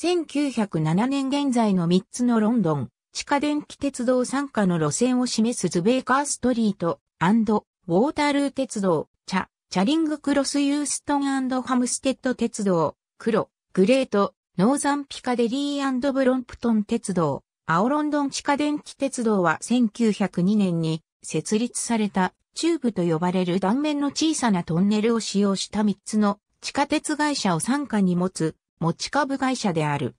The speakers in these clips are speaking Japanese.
1907年現在の3つのロンドン、地下電気鉄道傘下の路線を示す図ベーカーストリート、アンドウォータールー鉄道、チャ、チャリングクロスユーストンハムステッド鉄道、黒、グレート、ノーザンピカデリーブロンプトン鉄道、青ロンドン地下電気鉄道は1902年に設立されたチューブと呼ばれる断面の小さなトンネルを使用した3つの地下鉄会社を傘下に持つ持ち株会社である。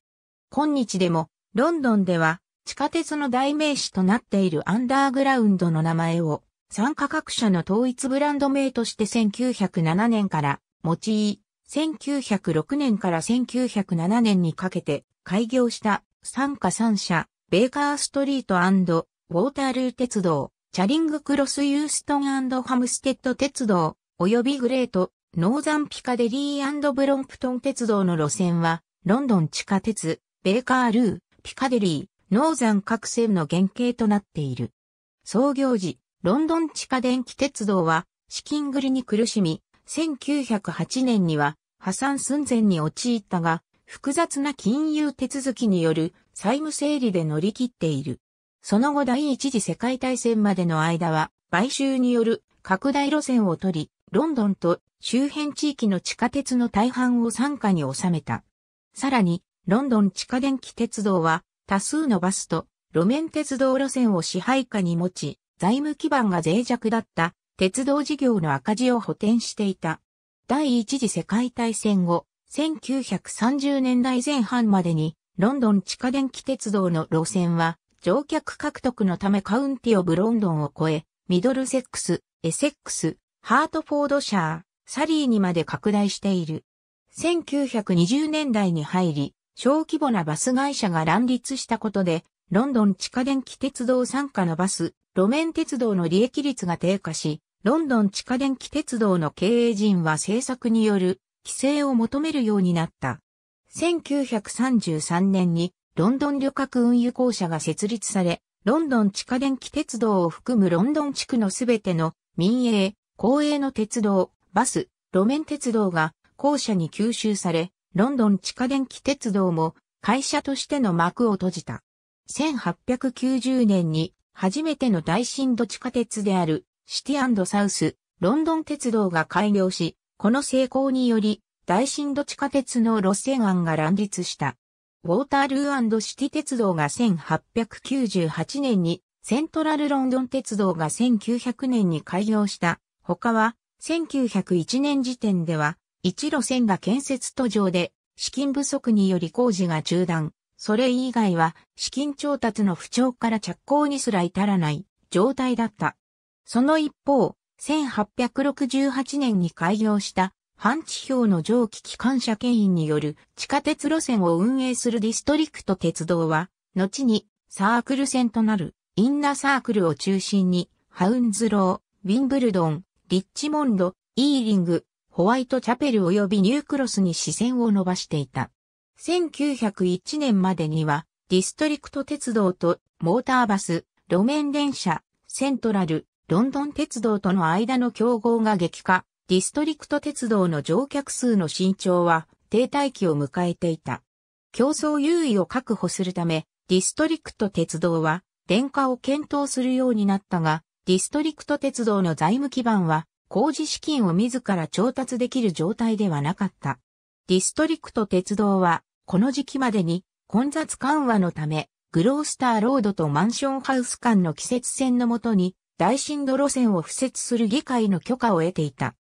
今日でもロンドンでは地下鉄の代名詞となっているアンダーグラウンドの名前を参加各社の統一ブランド名として1907年から用い、1906年から1907年にかけて開業した参加3社、ベーカーストリートウォータールー鉄道、チャリングクロスユーストンハムステッド鉄道、及びグレート、ノーザンピカデリーブロンプトン鉄道の路線は、ロンドン地下鉄、ベーカールー、ピカデリー、ノーザン各線の原型となっている。創業時、ロンドン地下電気鉄道は資金繰りに苦しみ、1908年には破産寸前に陥ったが、複雑な金融手続きによる債務整理で乗り切っている。その後第一次世界大戦までの間は、買収による拡大路線を取り、ロンドンと周辺地域の地下鉄の大半を傘下に収めた。さらに、ロンドン地下電気鉄道は多数のバスと路面鉄道路線を支配下に持ち、財務基盤が脆弱だった鉄道事業の赤字を補填していた。第一次世界大戦後、1930年代前半までに、ロンドン地下電気鉄道の路線は、乗客獲得のためカウンティオブロンドンを超え、ミドルセックス、エセックス、ハートフォードシャー、サリーにまで拡大している。1920年代に入り、小規模なバス会社が乱立したことで、ロンドン地下電気鉄道参加のバス、路面鉄道の利益率が低下し、ロンドン地下電気鉄道の経営陣は政策による規制を求めるようになった。1933年にロンドン旅客運輸公社が設立され、ロンドン地下電気鉄道を含むロンドン地区のすべての民営、公営の鉄道、バス、路面鉄道が公社に吸収され、ロンドン地下電気鉄道も会社としての幕を閉じた。1890年に初めての大深度地下鉄であるシティサウス、ロンドン鉄道が開業し、この成功により大深度地下鉄の路線案が乱立した。ウォータールーシティ鉄道が1898年に、セントラルロンドン鉄道が1900年に開業した。他は、1901年時点では、一路線が建設途上で、資金不足により工事が中断。それ以外は資金調達の不調から着工にすら至らない状態だった。その一方、1868年に開業した半地表の蒸気機関車牽引による地下鉄路線を運営するディストリクト鉄道は、後にサークル線となるインナーサークルを中心にハウンズロー、ウィンブルドン、リッチモンド、イーリング、ホワイトチャペル及びニュークロスに支線を伸ばしていた。1901年までには、ディストリクト鉄道とモーターバス、路面電車、セントラル、ロンドン鉄道との間の競合が激化、ディストリクト鉄道の乗客数の伸長は停滞期を迎えていた。競争優位を確保するため、ディストリクト鉄道は電化を検討するようになったが、ディストリクト鉄道の財務基盤は工事資金を自ら調達できる状態ではなかった。ディストリクト鉄道はこの時期までに混雑緩和のため、グロースターロードとマンションハウス間の季節線のもとに大震度路線を敷設する議会の許可を得ていた。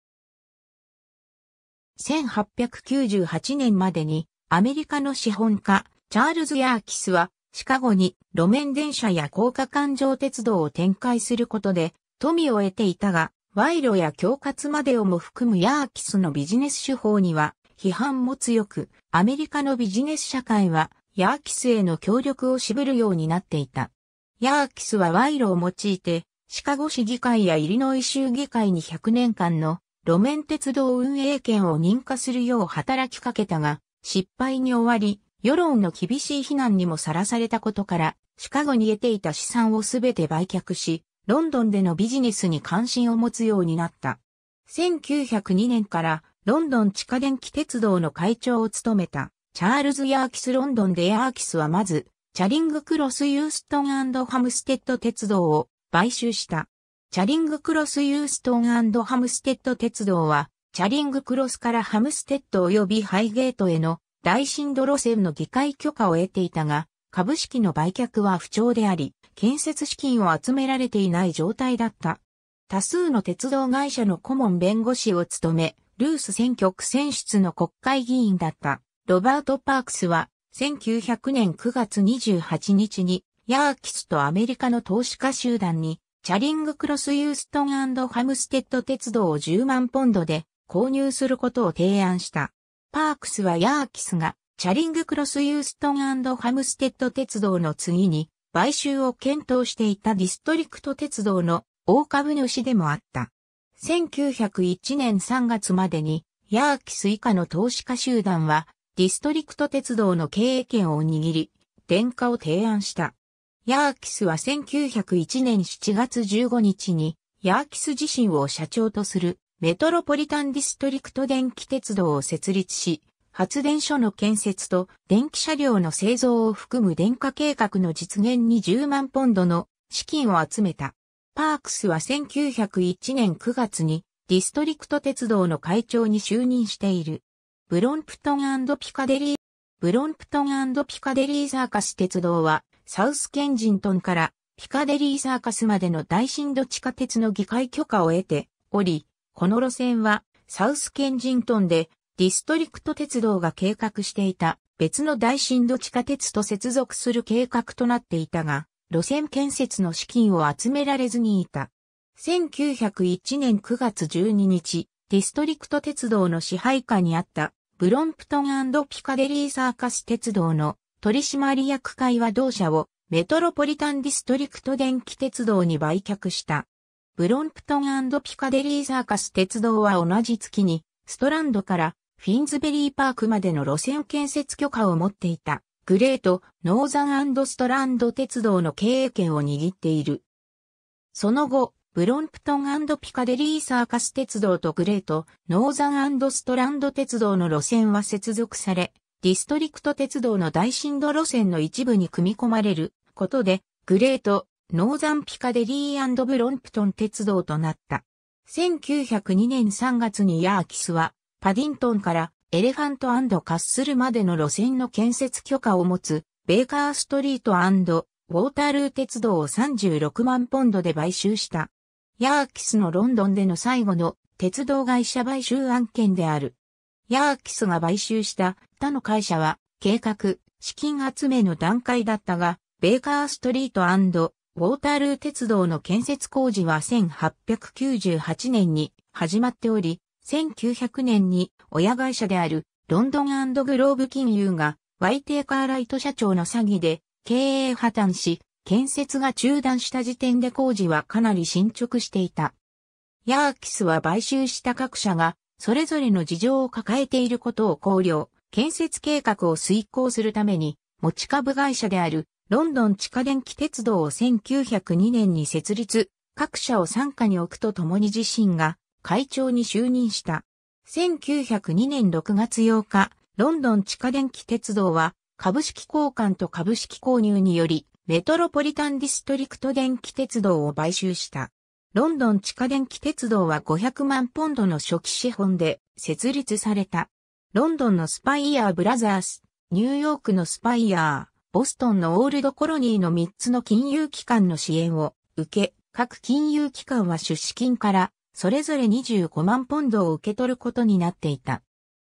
1898年までにアメリカの資本家、チャールズ・ヤーキスはシカゴに路面電車や高架環状鉄道を展開することで富を得ていたが、賄賂や恐喝までをも含むヤーキスのビジネス手法には批判も強く、アメリカのビジネス社会は、ヤーキスへの協力を渋るようになっていた。ヤーキスは賄賂を用いて、シカゴ市議会やイリノイ州議会に100年間の路面鉄道運営権を認可するよう働きかけたが、失敗に終わり、世論の厳しい非難にもさらされたことから、シカゴに得ていた資産をすべて売却し、ロンドンでのビジネスに関心を持つようになった。1902年からロンドン地下電気鉄道の会長を務めたチャールズ・ヤーキスロンドンでヤーキスはまず、チャリングクロスユーストンハムステッド鉄道を買収した。チャリングクロスユーストンハムステッド鉄道は、チャリングクロスからハムステッド及びハイゲートへの大深度路線の議会許可を得ていたが、株式の売却は不調であり、建設資金を集められていない状態だった。多数の鉄道会社の顧問弁護士を務め、ルース選挙区選出の国会議員だったロバート・パークスは1900年9月28日にヤーキスとアメリカの投資家集団にチャリングクロスユーストンハムステッド鉄道を10万ポンドで購入することを提案した。パークスはヤーキスがチャリングクロスユーストンハムステッド鉄道の次に買収を検討していたディストリクト鉄道の大株主でもあった。1901年3月までに、ヤーキス以下の投資家集団は、ディストリクト鉄道の経営権を握り、電化を提案した。ヤーキスは1901年7月15日に、ヤーキス自身を社長とするメトロポリタンディストリクト電気鉄道を設立し、発電所の建設と電気車両の製造を含む電化計画の実現に10万ポンドの資金を集めた。パークスは1901年9月にディストリクト鉄道の会長に就任している。ブロンプトンピカデリー、ブロンプトンピカデリーサーカス鉄道はサウスケンジントンからピカデリーサーカスまでの大深度地下鉄の議会許可を得ており、この路線はサウスケンジントンでディストリクト鉄道が計画していた別の大深度地下鉄と接続する計画となっていたが、路線建設の資金を集められずにいた。1901年9月12日、ディストリクト鉄道の支配下にあったブロンプトンピカデリーサーカス鉄道の取締役会は同社をメトロポリタンディストリクト電気鉄道に売却した。ブロンプトンピカデリーサーカス鉄道は同じ月にストランドからフィンズベリーパークまでの路線建設許可を持っていた。グレート、ノーザンストランド鉄道の経営権を握っている。その後、ブロンプトンピカデリーサーカス鉄道とグレート、ノーザンストランド鉄道の路線は接続され、ディストリクト鉄道の大深度路線の一部に組み込まれることで、グレート、ノーザンピカデリーブロンプトン鉄道となった。1902年3月にヤーキスは、パディントンからエレファントカッスルまでの路線の建設許可を持つ、ベーカーストリートウォータールー鉄道を36万ポンドで買収した。ヤーキスのロンドンでの最後の鉄道会社買収案件である。ヤーキスが買収した他の会社は計画、資金集めの段階だったが、ベーカーストリートウォータールー鉄道の建設工事は1898年に始まっており、1900年に親会社であるロンドングローブ金融がワイテーカーライト社長の詐欺で経営破綻し、建設が中断した時点で工事はかなり進捗していた。ヤーキスは買収した各社がそれぞれの事情を抱えていることを考慮、建設計画を遂行するために持ち株会社であるロンドン地下電気鉄道を1902年に設立、各社を傘下に置くとともに自身が会長に就任した。1902年6月8日、ロンドン地下電気鉄道は株式交換と株式購入によりメトロポリタンディストリクト電気鉄道を買収した。ロンドン地下電気鉄道は500万ポンドの初期資本で設立された。ロンドンのスパイヤーブラザース、ニューヨークのスパイヤー、ボストンのオールドコロニーの3つの金融機関の支援を受け、各金融機関は出資金からそれぞれ25万ポンドを受け取ることになっていた。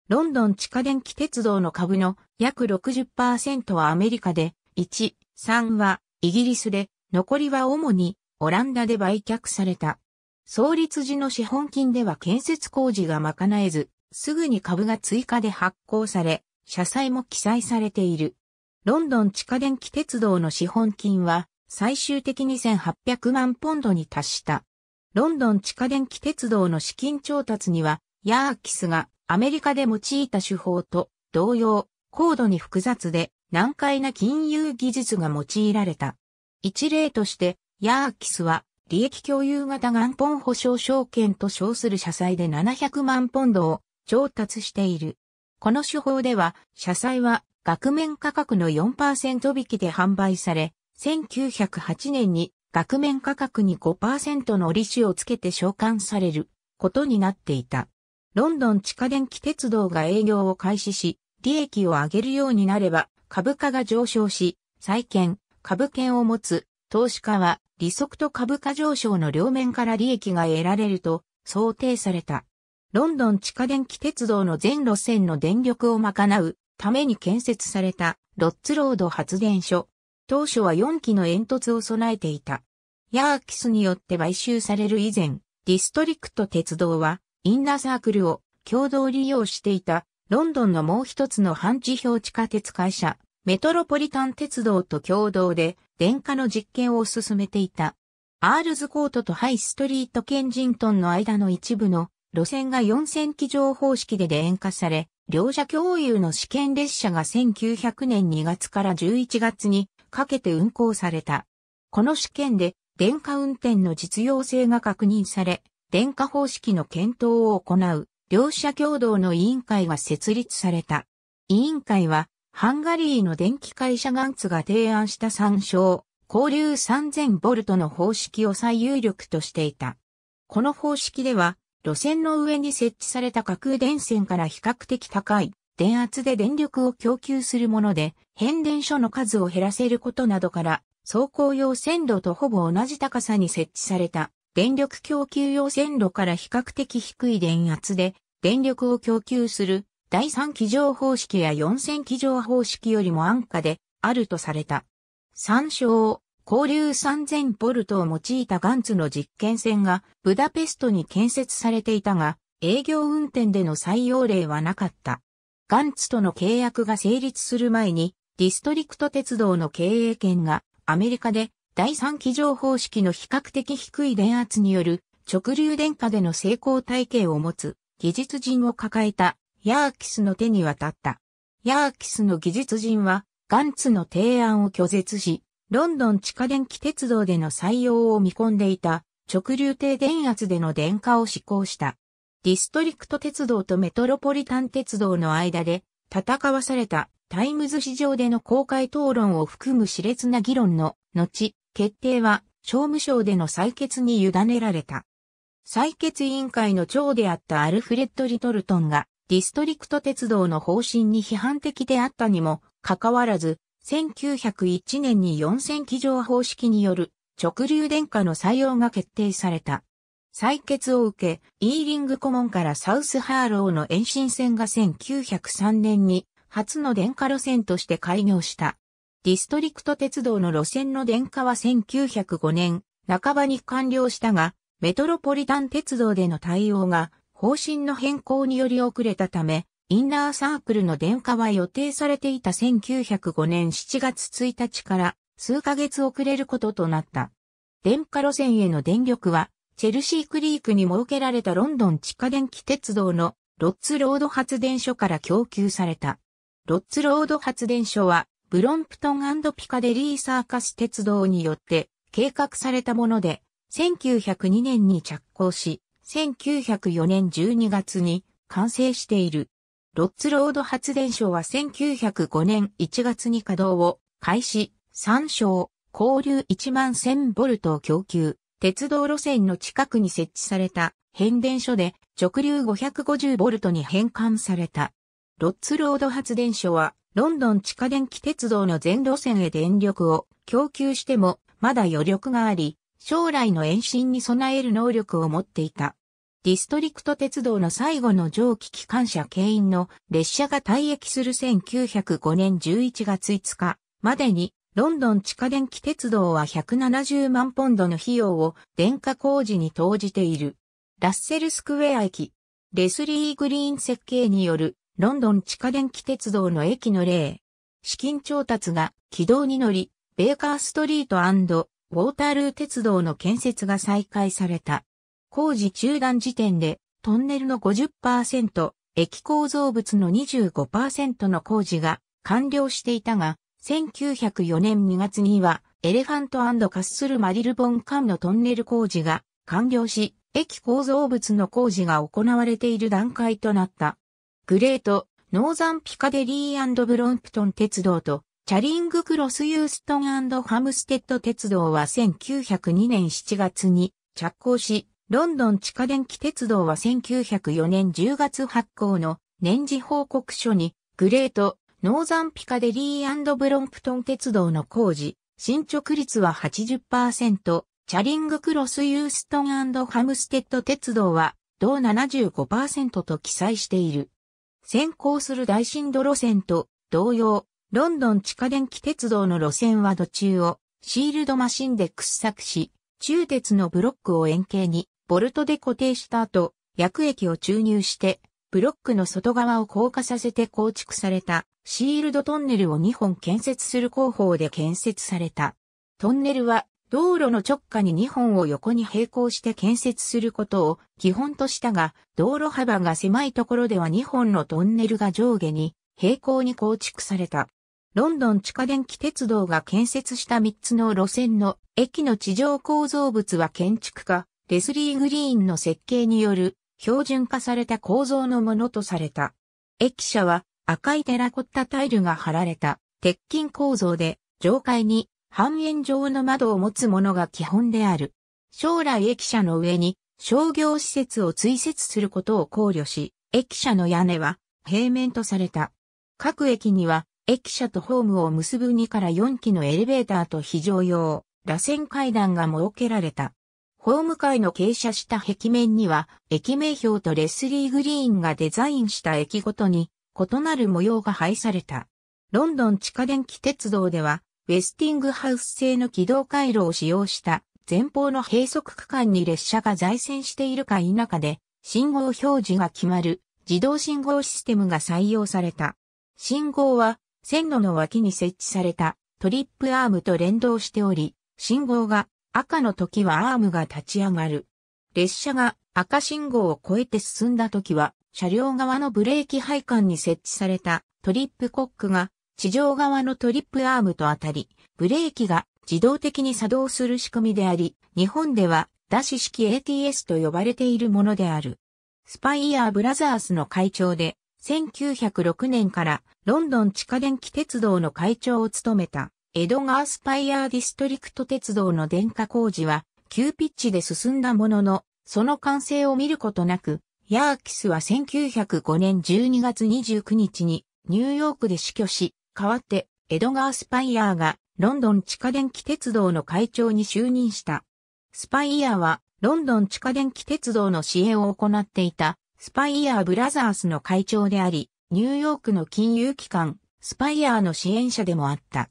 ロンドン地下電気鉄道の株の約60%はアメリカで、1、3はイギリスで、残りは主にオランダで売却された。創立時の資本金では建設工事が賄えず、すぐに株が追加で発行され、社債も記載されている。ロンドン地下電気鉄道の資本金は最終的に1800万ポンドに達した。ロンドン地下電気鉄道の資金調達には、ヤーキスがアメリカで用いた手法と同様、高度に複雑で難解な金融技術が用いられた。一例として、ヤーキスは利益共有型元本保証証券と称する社債で700万ポンドを調達している。この手法では、車載は額面価格の4%引きで販売され、1908年に額面価格に5%の利子をつけて償還されることになっていた。ロンドン地下電気鉄道が営業を開始し、利益を上げるようになれば株価が上昇し、債券、株券を持つ投資家は利息と株価上昇の両面から利益が得られると想定された。ロンドン地下電気鉄道の全路線の電力を賄うために建設されたロッツロード発電所。当初は4機の煙突を備えていた。ヤーキスによって買収される以前、ディストリクト鉄道はインナーサークルを共同利用していたロンドンのもう一つの半地表地下鉄会社、メトロポリタン鉄道と共同で電化の実験を進めていた。アールズコートとハイストリートケンジントンの間の一部の路線が4000基上方式で電化され、両者共有の試験列車が1900年2月から11月にかけて運行された。この試験で電化運転の実用性が確認され、電化方式の検討を行う両者共同の委員会が設立された。委員会はハンガリーの電気会社ガンツが提案した参照、交流 3000V の方式を最有力としていた。この方式では路線の上に設置された架空電線から比較的高い電圧で電力を供給するもので、変電所の数を減らせることなどから、走行用線路とほぼ同じ高さに設置された電力供給用線路から比較的低い電圧で電力を供給する第3基乗方式や4000基乗方式よりも安価であるとされた。参照、交流3000ボルトを用いたガンツの実験船がブダペストに建設されていたが、営業運転での採用例はなかった。ガンツとの契約が成立する前に、ディストリクト鉄道の経営権がアメリカで第3基乗方式の比較的低い電圧による直流電化での成功体験を持つ技術陣を抱えたヤーキスの手に渡った。ヤーキスの技術陣はガンツの提案を拒絶し、ロンドン地下電気鉄道での採用を見込んでいた直流低電圧での電化を志向した。ディストリクト鉄道とメトロポリタン鉄道の間で戦わされたタイムズ紙上での公開討論を含む熾烈な議論の後、決定は商務省での採決に委ねられた。裁決委員会の長であったアルフレッド・リトルトンがディストリクト鉄道の方針に批判的であったにもかかわらず1901年に4000基上方式による直流電化の採用が決定された。裁決を受け、イーリングコモンからサウスハーローの延伸線が1903年に初の電化路線として開業した。ディストリクト鉄道の路線の電化は1905年半ばに完了したが、メトロポリタン鉄道での対応が方針の変更により遅れたため、インナーサークルの電化は予定されていた1905年7月1日から数ヶ月遅れることとなった。電化路線への電力は、チェルシークリークに設けられたロンドン地下電気鉄道のロッツロード発電所から供給された。ロッツロード発電所は、ブロンプトンピカデリーサーカス鉄道によって計画されたもので、1902年に着工し、1904年12月に完成している。ロッツロード発電所は1905年1月に稼働を開始、参照、交流1万1000ボルトを供給、鉄道路線の近くに設置された変電所で直流550ボルトに変換された。ロッツロード発電所はロンドン地下電気鉄道の全路線へ電力を供給してもまだ余力があり、将来の延伸に備える能力を持っていた。ディストリクト鉄道の最後の蒸気機関車牽引の列車が退役する1905年11月5日までにロンドン地下電気鉄道は170万ポンドの費用を電化工事に投じている。ラッセルスクウェア駅、レスリー・グリーン設計によるロンドン地下電気鉄道の駅の例。資金調達が軌道に乗り、ベーカーストリートウォータールー鉄道の建設が再開された。工事中断時点でトンネルの50%、駅構造物の25%の工事が完了していたが、1904年2月にはエレファントカッスルマリルボン間のトンネル工事が完了し、駅構造物の工事が行われている段階となった。グレート、ノーザンピカデリーブロンプトン鉄道とチャリングクロスユーストンハムステッド鉄道は1902年7月に着工し、ロンドン地下電気鉄道は1904年10月発行の年次報告書にグレート、ノーザンピカデリーブロンプトン鉄道の工事、進捗率は80%、チャリングクロスユーストンハムステッド鉄道は同75%と記載している。先行する大震度路線と同様、ロンドン地下電気鉄道の路線は土中をシールドマシンで掘削し、中鉄のブロックを円形にボルトで固定した後、薬液を注入して、ブロックの外側を硬化させて構築されたシールドトンネルを2本建設する工法で建設された。トンネルは道路の直下に2本を横に並行して建設することを基本としたが、道路幅が狭いところでは2本のトンネルが上下に並行に構築された。ロンドン地下電気鉄道が建設した3つの路線の駅の地上構造物は建築家、レスリー・グリーンの設計による標準化された構造のものとされた。駅舎は赤いテラコッタタイルが貼られた鉄筋構造で上階に半円状の窓を持つものが基本である。将来駅舎の上に商業施設を追設することを考慮し、駅舎の屋根は平面とされた。各駅には駅舎とホームを結ぶ2から4機のエレベーターと非常用、螺旋階段が設けられた。ホーム階の傾斜した壁面には、駅名標とレスリー・グリーンがデザインした駅ごとに異なる模様が配された。ロンドン地下電気鉄道では、ウェスティングハウス製の軌道回路を使用した前方の閉塞区間に列車が在線しているか否かで信号表示が決まる自動信号システムが採用された。信号は線路の脇に設置されたトリップアームと連動しており、信号が赤の時はアームが立ち上がる。列車が赤信号を越えて進んだ時は車両側のブレーキ配管に設置されたトリップコックが地上側のトリップアームと当たり、ブレーキが自動的に作動する仕組みであり、日本ではダッシュ式 ATS と呼ばれているものである。スパイヤーブラザースの会長で、1906年からロンドン地下電気鉄道の会長を務めたエドガースパイヤーディストリクト鉄道の電化工事は急ピッチで進んだものの、その完成を見ることなく、ヤーキスは1905年12月29日にニューヨークで死去し、代わってエドガー・スパイヤーがロンドン地下電気鉄道の会長に就任した。スパイヤーはロンドン地下電気鉄道の支援を行っていたスパイヤーブラザースの会長であり、ニューヨークの金融機関スパイヤーの支援者でもあった。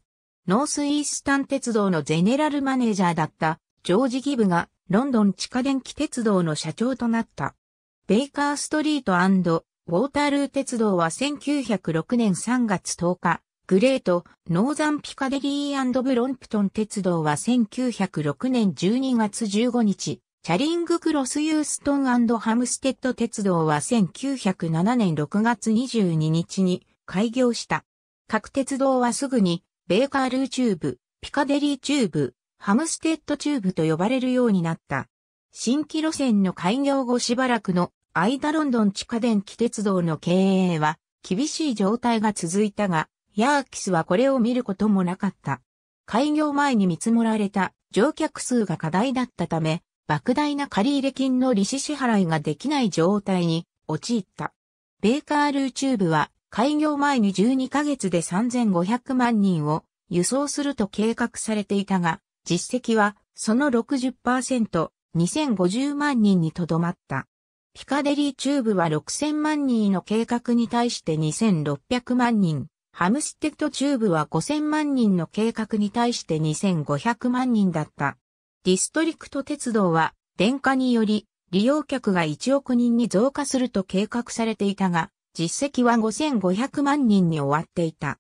ノースイースタン鉄道のゼネラルマネージャーだったジョージ・ギブがロンドン地下電気鉄道の社長となった。ベイカーストリートウォータールー鉄道は1906年3月10日、グレート、ノーザンピカデリーブロンプトン鉄道は1906年12月15日、チャリングクロスユーストンハムステッド鉄道は1907年6月22日に開業した。各鉄道はすぐに、ベーカールーチューブ、ピカデリーチューブ、ハムステッドチューブと呼ばれるようになった。新規路線の開業後しばらくの間ロンドン地下電気鉄道の経営は厳しい状態が続いたが、ヤーキスはこれを見ることもなかった。開業前に見積もられた乗客数が課題だったため、莫大な借入金の利子支払いができない状態に陥った。ベーカールーチューブは開業前に12ヶ月で3500万人を輸送すると計画されていたが、実績はその60%、2050万人にとどまった。ピカデリーチューブは6000万人の計画に対して2600万人、ハムステッドチューブは5000万人の計画に対して2500万人だった。ディストリクト鉄道は電化により利用客が1億人に増加すると計画されていたが、実績は5500万人に終わっていた。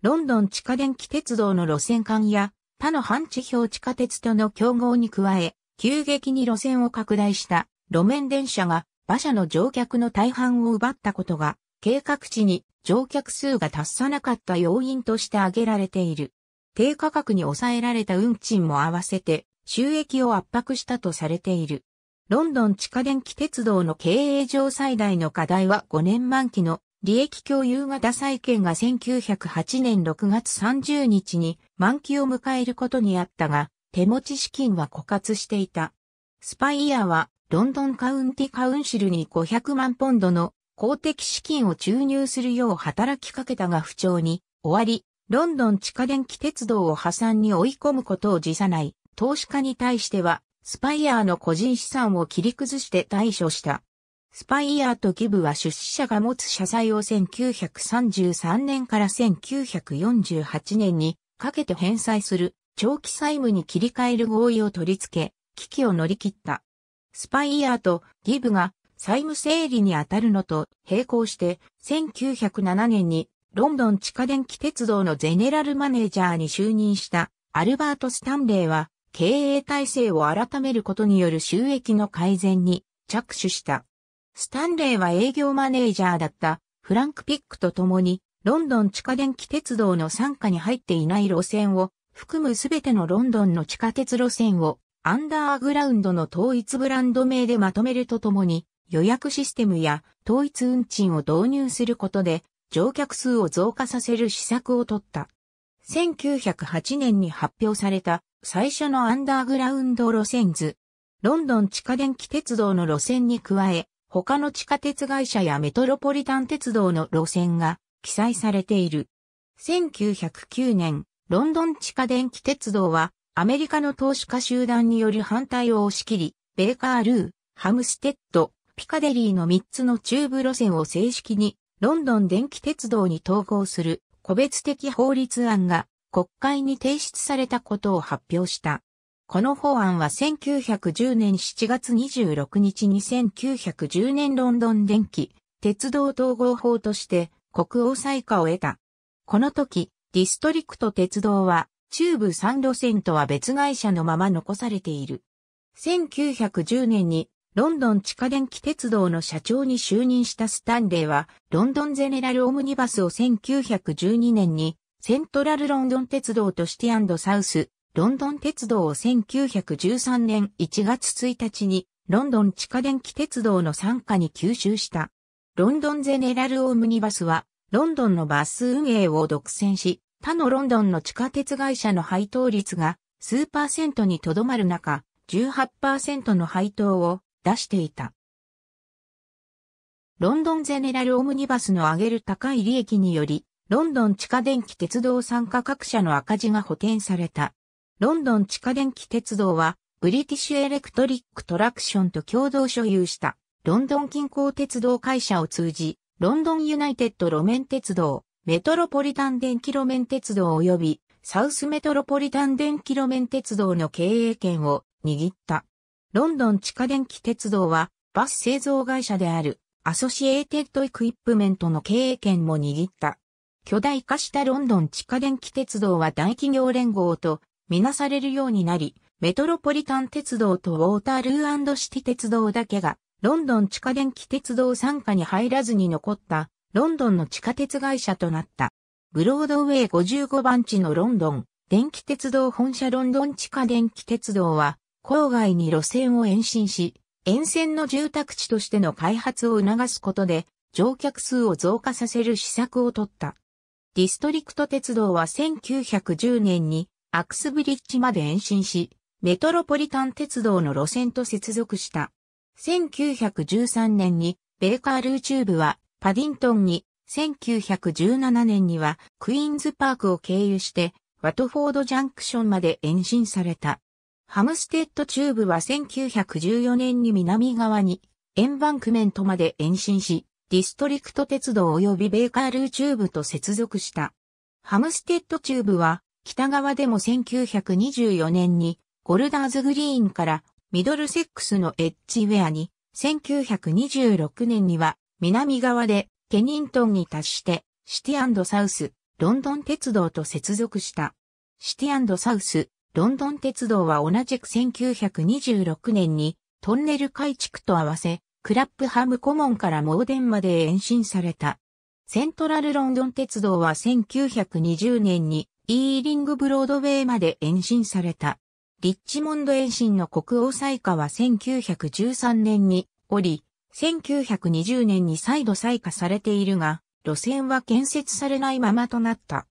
ロンドン地下電気鉄道の路線間や他の半地表地下鉄との競合に加え、急激に路線を拡大した路面電車が馬車の乗客の大半を奪ったことが計画値に乗客数が達さなかった要因として挙げられている。低価格に抑えられた運賃も合わせて収益を圧迫したとされている。ロンドン地下電気鉄道の経営上最大の課題は5年満期の利益共有型債券が1908年6月30日に満期を迎えることにあったが、手持ち資金は枯渇していた。スパイヤーはロンドンカウンティカウンシルに500万ポンドの公的資金を注入するよう働きかけたが不調に。終わり、ロンドン地下電気鉄道を破産に追い込むことを辞さない。投資家に対しては、スパイヤーの個人資産を切り崩して対処した。スパイヤーとギブは出資者が持つ社債を1933年から1948年にかけて返済する長期債務に切り替える合意を取り付け、危機を乗り切った。スパイヤーとギブが債務整理に当たるのと並行して1907年にロンドン地下電気鉄道のゼネラルマネージャーに就任したアルバート・スタンレーは経営体制を改めることによる収益の改善に着手した。スタンレーは営業マネージャーだったフランク・ピックと共にロンドン地下電気鉄道の参加に入っていない路線を含むすべてのロンドンの地下鉄路線をアンダーグラウンドの統一ブランド名でまとめるとともに予約システムや統一運賃を導入することで乗客数を増加させる施策を取った。1908年に発表された最初のアンダーグラウンド路線図。ロンドン地下電気鉄道の路線に加え、他の地下鉄会社やメトロポリタン鉄道の路線が記載されている。1909年、ロンドン地下電気鉄道はアメリカの投資家集団による反対を押し切り、ベーカールー、ハムステッド、ピカデリーの3つの中部路線を正式にロンドン電気鉄道に統合する個別的法律案が国会に提出されたことを発表した。この法案は1910年7月26日に1910年ロンドン電気鉄道統合法として国王裁可を得た。この時、ディストリクト鉄道は中部3路線とは別会社のまま残されている。1910年にロンドン地下電気鉄道の社長に就任したスタンレーは、ロンドンゼネラルオムニバスを1912年にセントラルロンドン鉄道とシティサウス、ロンドン鉄道を1913年1月1日にロンドン地下電気鉄道の参加に吸収した。ロンドンゼネラルオムニバスはロンドンのバス運営を独占し、他のロンドンの地下鉄会社の配当率が数パーセントにとどまる中、18%の配当を出していた。ロンドンゼネラルオムニバスの上げる高い利益により、ロンドン地下電気鉄道傘下各社の赤字が補填された。ロンドン地下電気鉄道は、ブリティッシュエレクトリックトラクションと共同所有した、ロンドン近郊鉄道会社を通じ、ロンドンユナイテッド路面鉄道、メトロポリタン電気路面鉄道及び、サウスメトロポリタン電気路面鉄道の経営権を握った。ロンドン地下電気鉄道は、バス製造会社である、アソシエイテッドエクイプメントの経営権も握った。巨大化したロンドン地下電気鉄道は大企業連合とみなされるようになり、メトロポリタン鉄道とウォータールーシティ鉄道だけが、ロンドン地下電気鉄道傘下に入らずに残った、ロンドンの地下鉄会社となった。ブロードウェイ55番地のロンドン、電気鉄道本社ロンドン地下電気鉄道は、郊外に路線を延伸し、沿線の住宅地としての開発を促すことで、乗客数を増加させる施策を取った。ディストリクト鉄道は1910年にアクスブリッジまで延伸し、メトロポリタン鉄道の路線と接続した。1913年にベーカールーチューブはパディントンに、1917年にはクイーンズパークを経由してワトフォードジャンクションまで延伸された。ハムステッドチューブは1914年に南側にエンバンクメントまで延伸し、ディストリクト鉄道及びベーカールーチューブと接続した。ハムステッドチューブは北側でも1924年にゴルダーズグリーンからミドルセックスのエッジウェアに1926年には南側でケニントンに達してシティサウス、ロンドン鉄道と接続した。シティサウス、ロンドン鉄道は同じく1926年にトンネル改築と合わせクラップハムコモンからモーデンまで延伸された。セントラルロンドン鉄道は1920年にイーリングブロードウェイまで延伸された。リッチモンド延伸の国王採火は1913年におり、1920年に再度採火されているが、路線は建設されないままとなった。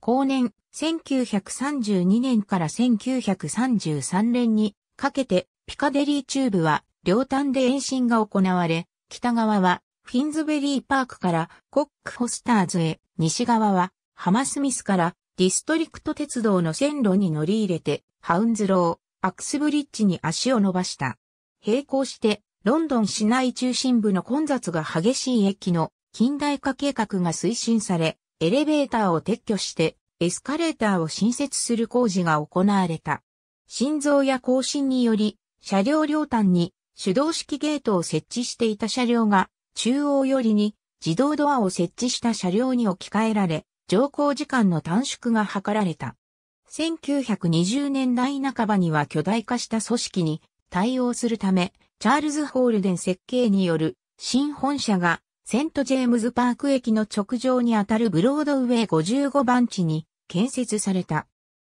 後年、1932年から1933年にかけて、ピカデリーチューブは両端で延伸が行われ、北側はフィンズベリーパークからコックフォスターズへ、西側はハマースミスからディストリクト鉄道の線路に乗り入れて、ハウンズロー、アクスブリッジに足を伸ばした。並行して、ロンドン市内中心部の混雑が激しい駅の近代化計画が推進され、エレベーターを撤去してエスカレーターを新設する工事が行われた。心臓や更新により、車両両端に手動式ゲートを設置していた車両が中央寄りに自動ドアを設置した車両に置き換えられ、乗降時間の短縮が図られた。1920年代半ばには巨大化した組織に対応するため、チャールズ・ホールデン設計による新本社がセントジェームズパーク駅の直上にあたるブロードウェイ55番地に建設された。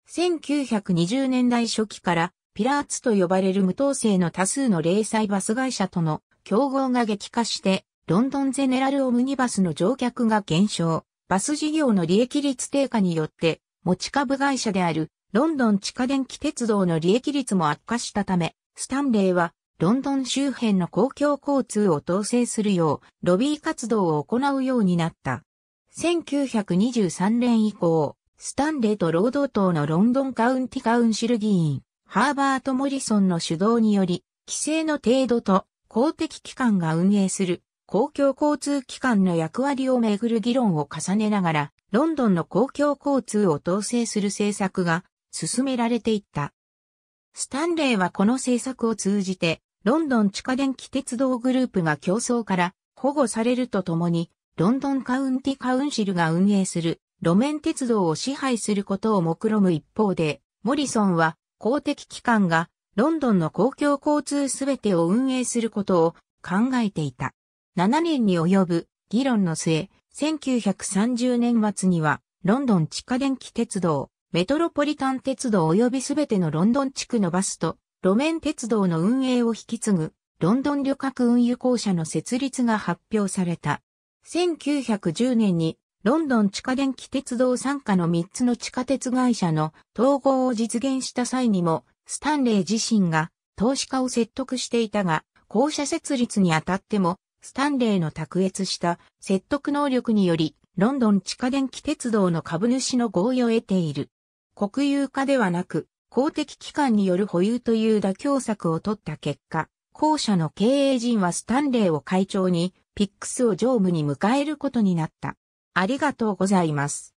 1920年代初期からピラーツと呼ばれる無統制の多数の零細バス会社との競合が激化してロンドンゼネラルオムニバスの乗客が減少。バス事業の利益率低下によって、持ち株会社であるロンドン地下電気鉄道の利益率も悪化したため、スタンレーはロンドン周辺の公共交通を統制するようロビー活動を行うようになった。1923年以降、スタンレーと労働党のロンドンカウンティカウンシル議員、ハーバート・モリソンの主導により、規制の程度と公的機関が運営する公共交通機関の役割をめぐる議論を重ねながら、ロンドンの公共交通を統制する政策が進められていった。スタンレーはこの政策を通じて、ロンドン地下電気鉄道グループが競争から保護されるとともに、ロンドンカウンティカウンシルが運営する路面鉄道を支配することを目論む一方で、モリソンは公的機関がロンドンの公共交通すべてを運営することを考えていた。7年に及ぶ議論の末、1930年末には、ロンドン地下電気鉄道、メトロポリタン鉄道及びすべてのロンドン地区のバスと、路面鉄道の運営を引き継ぐ、ロンドン旅客運輸公社の設立が発表された。1910年に、ロンドン地下電気鉄道参加の3つの地下鉄会社の統合を実現した際にも、スタンレー自身が投資家を説得していたが、公社設立にあたってもスタンレーの卓越した説得能力により、ロンドン地下電気鉄道の株主の合意を得ている。国有化ではなく、公的機関による保有という妥協策を取った結果、後者の経営陣はスタンレーを会長に、ピックスを常務に迎えることになった。ありがとうございます。